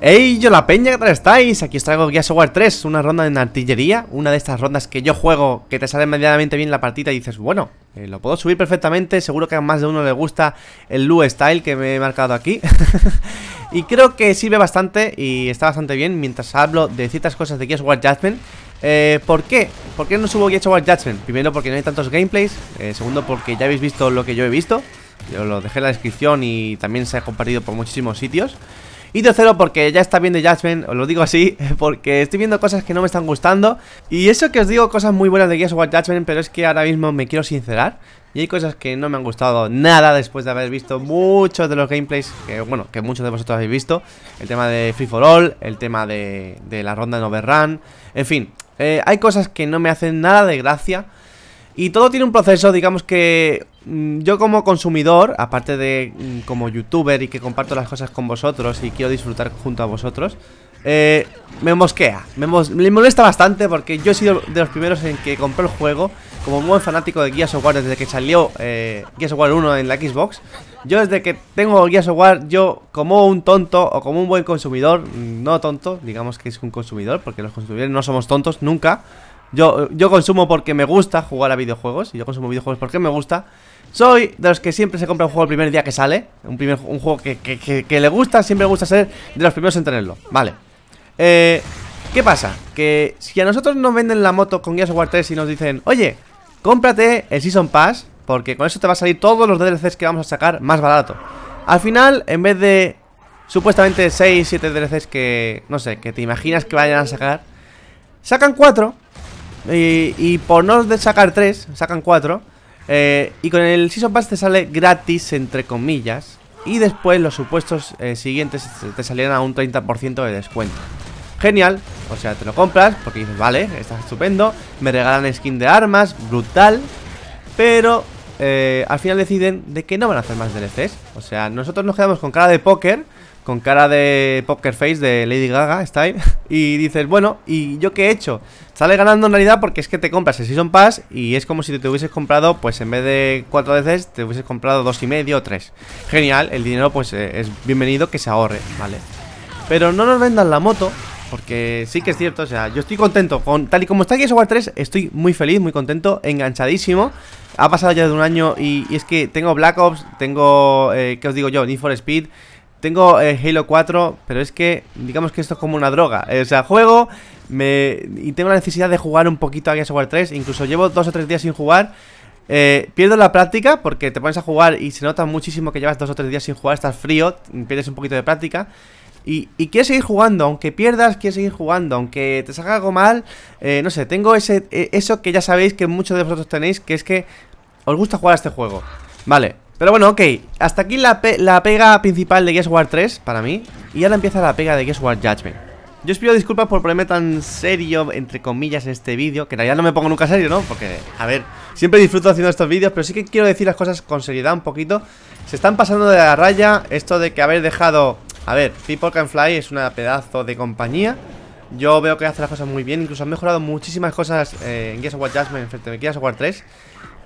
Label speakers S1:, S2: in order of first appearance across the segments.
S1: Hey, yo la peña, ¿qué tal estáis? Aquí os traigo Gears of War 3, una ronda en artillería Una de estas rondas que yo juego, que te sale medianamente bien la partida y dices Bueno, eh, lo puedo subir perfectamente, seguro que a más de uno le gusta el Lue Style que me he marcado aquí Y creo que sirve bastante y está bastante bien mientras hablo de ciertas cosas de Gears of War Judgment eh, ¿Por qué? ¿Por qué no subo Gears of War Judgment? Primero porque no hay tantos gameplays eh, Segundo porque ya habéis visto lo que yo he visto Yo lo dejé en la descripción y también se ha compartido por muchísimos sitios y tercero, porque ya está bien de Judgment, os lo digo así, porque estoy viendo cosas que no me están gustando. Y eso que os digo cosas muy buenas de Gears of Judgment, pero es que ahora mismo me quiero sincerar. Y hay cosas que no me han gustado nada después de haber visto muchos de los gameplays, que bueno, que muchos de vosotros habéis visto. El tema de Free for All, el tema de, la ronda en Overrun, en fin. Eh, hay cosas que no me hacen nada de gracia. Y todo tiene un proceso, digamos que mm, yo como consumidor, aparte de mm, como youtuber y que comparto las cosas con vosotros y quiero disfrutar junto a vosotros, eh, me mosquea, me, molesta bastante porque yo he sido de los primeros en que compré el juego como un buen fanático de Gears of War desde que salió eh, Gears of War 1 en la Xbox. Yo desde que tengo Gears of War, yo como un tonto o como un buen consumidor, mm, no tonto, digamos que es un consumidor porque los consumidores no somos tontos nunca, yo, yo consumo porque me gusta jugar a videojuegos Y yo consumo videojuegos porque me gusta. Soy de los que siempre se compra un juego el primer día que sale Un, primer, un juego que, que, le gusta Siempre le gusta ser de los primeros en tenerlo. Vale. Eh, ¿Qué pasa? Que si a nosotros nos venden la moto con Gears of War 3 y nos dicen Oye, cómprate el Season Pass Porque con eso te va a salir todos los DLCs que vamos a sacar más barato. Al final, en vez de supuestamente 6, 7 DLCs que, no sé, que te imaginas que vayan a sacar Sacan 4 y, por no sacar 3, sacan 4 eh, Y con el Season Pass te sale gratis, entre comillas Y después los supuestos eh, siguientes te salieran a un 30% de descuento. Genial, o sea, te lo compras porque dices, vale, está estupendo Me regalan skin de armas, brutal Pero eh, al final deciden de que no van a hacer más DLCs O sea, nosotros nos quedamos con cara de póker con cara de poker face de Lady Gaga style y dices, bueno, ¿y yo qué he hecho? Sale ganando en realidad porque es que te compras el Season Pass y es como si te, hubieses comprado, pues en vez de cuatro veces, te hubieses comprado dos y medio o tres. Genial, el dinero pues eh, es bienvenido que se ahorre, ¿vale? Pero no nos vendan la moto porque sí que es cierto, o sea, yo estoy contento con Tal y como está aquí War 3, estoy muy feliz, muy contento, enganchadísimo Ha pasado ya de un año y, es que tengo Black Ops, tengo, eh, ¿qué os digo yo? Need for Speed tengo eh, Halo 4, pero es que digamos que esto es como una droga. o sea, juego me, y tengo la necesidad de jugar un poquito a Gears of War 3. Incluso llevo dos o tres días sin jugar. Eh, pierdo la práctica porque te pones a jugar y se nota muchísimo que llevas dos o tres días sin jugar, estás frío, pierdes un poquito de práctica. Y, y, quieres seguir jugando, aunque pierdas, quieres seguir jugando, aunque te salga algo mal, eh, no sé, tengo ese, eso que ya sabéis que muchos de vosotros tenéis, que es que os gusta jugar a este juego. Vale, pero bueno, ok, hasta aquí la, pega principal de Gears War 3 para mí. Y ahora empieza la pega de Gears War Judgment. Yo os pido disculpas por ponerme tan serio, entre comillas, en este vídeo Que en realidad no me pongo nunca serio, ¿no? Porque, a ver, siempre disfruto haciendo estos vídeos Pero sí que quiero decir las cosas con seriedad un poquito. Se están pasando de la raya Esto de que haber dejado... A ver, People Can Fly es una pedazo de compañía. Yo veo que hace las cosas muy bien Incluso han mejorado muchísimas cosas eh, en Gears of War Judgment frente a Gears War 3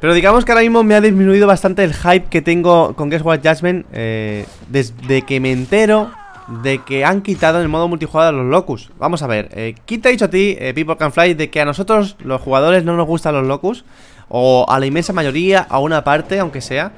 S1: pero digamos que ahora mismo me ha disminuido bastante el hype que tengo con Guess What Judgment eh, Desde que me entero de que han quitado en el modo multijugador a los Locus Vamos a ver, eh, ¿quién te ha dicho a ti, eh, People Can Fly, de que a nosotros, los jugadores, no nos gustan los Locus? O a la inmensa mayoría, a una parte, aunque sea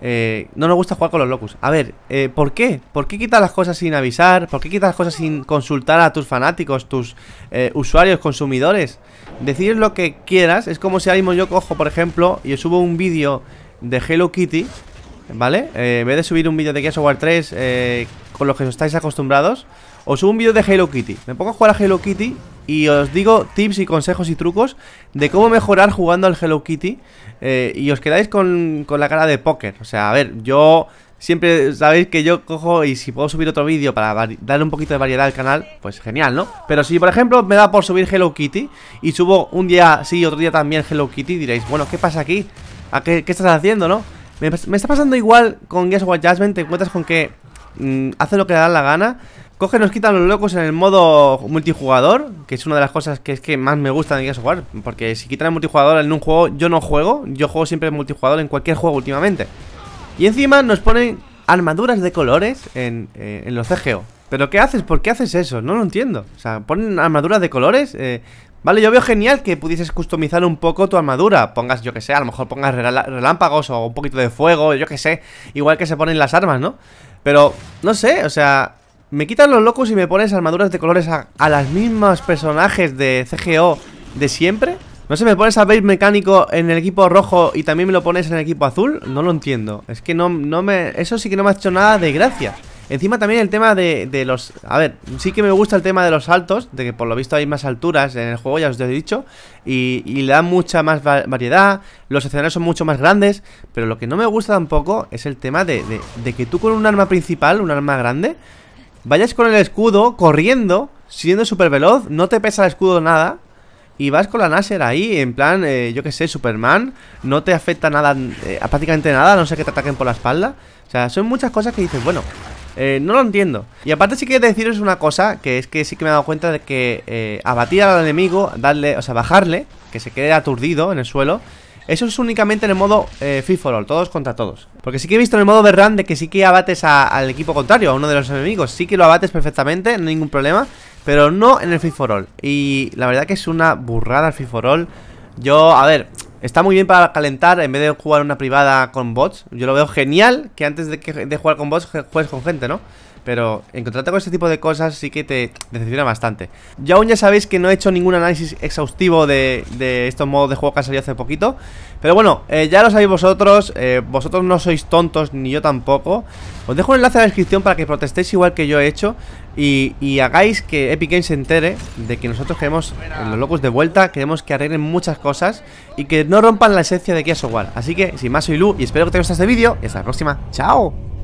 S1: eh, no nos gusta jugar con los locus. A ver, eh, ¿por qué? ¿Por qué quitas las cosas sin avisar? ¿Por qué quitas las cosas sin consultar a tus fanáticos, tus eh, usuarios, consumidores? Decir lo que quieras. Es como si ahora mismo yo cojo, por ejemplo, y subo un vídeo de Hello Kitty, ¿vale? en vez de subir un vídeo de Gears of War 3 con los que estáis acostumbrados, os subo un vídeo de Hello Kitty. Me pongo a jugar a Hello Kitty y os digo tips y consejos y trucos de cómo mejorar jugando al Hello Kitty eh, y os quedáis con, la cara de póker. O sea, a ver, yo siempre sabéis que yo cojo y si puedo subir otro vídeo para darle un poquito de variedad al canal, pues genial, ¿no? Pero si por ejemplo me da por subir Hello Kitty y subo un día sí y otro día también Hello Kitty, diréis, bueno, ¿qué pasa aquí? ¿A qué, estás haciendo, no? Me, está pasando igual con Guess What te encuentras con que mm, hace lo que le da la gana Coge, nos quitan los locos en el modo multijugador, que es una de las cosas que es que más me gusta de War, porque si quitan el multijugador en un juego, yo no juego, yo juego siempre en multijugador en cualquier juego últimamente. Y encima nos ponen armaduras de colores en, eh, en los CGO. ¿Pero qué haces? ¿Por qué haces eso? No lo entiendo. O sea, ponen armaduras de colores. Eh, vale, yo veo genial que pudieses customizar un poco tu armadura. Pongas, yo que sé, a lo mejor pongas relámpagos o un poquito de fuego, yo que sé. Igual que se ponen las armas, ¿no? Pero, no sé, o sea, me quitan los locos y me pones armaduras de colores a, a las mismas personajes de CGO de siempre. No sé, me pones a Base mecánico en el equipo rojo y también me lo pones en el equipo azul. No lo entiendo. Es que no, no me. Eso sí que no me ha hecho nada de gracia. Encima también el tema de, los... A ver, sí que me gusta el tema de los saltos, de que por lo visto hay más alturas en el juego, ya os he dicho, y, le dan mucha más variedad, los escenarios son mucho más grandes, pero lo que no me gusta tampoco es el tema de, de que tú con un arma principal, un arma grande, vayas con el escudo corriendo, siendo súper veloz, no te pesa el escudo nada, y vas con la Nasher ahí, en plan, eh, yo que sé, Superman, no te afecta nada, eh, prácticamente nada, no sé que te ataquen por la espalda. O sea, son muchas cosas que dices, bueno, eh, no lo entiendo. Y aparte sí que deciros una cosa, que es que sí que me he dado cuenta de que abatir al enemigo, darle, o sea, bajarle, que se quede aturdido en el suelo, eso es únicamente en el modo eh, Free todos contra todos. Porque sí que he visto en el modo Berran de que sí que abates al equipo contrario, a uno de los enemigos. Sí que lo abates perfectamente, no hay ningún problema Pero no en el Free for Y la verdad que es una burrada el Free for Yo, a ver, está muy bien para calentar en vez de jugar una privada con bots. Yo lo veo genial que antes de, de jugar con bots juegues con gente, ¿no? Pero encontrarte con este tipo de cosas sí que te decepciona bastante. Yo aún ya sabéis que no he hecho ningún análisis exhaustivo de, estos modos de juego que han salido hace poquito. Pero bueno, eh, ya lo sabéis vosotros eh, Vosotros no sois tontos, ni yo tampoco. Os dejo un enlace en la descripción para que protestéis igual que yo he hecho y, hagáis que Epic Games se entere de que nosotros queremos los locos de vuelta Queremos que arreglen muchas cosas Y que no rompan la esencia de Gears of War Así que, sin más, soy Lu y espero que te gustado este vídeo Y hasta la próxima, ¡chao!